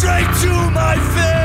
straight to my face.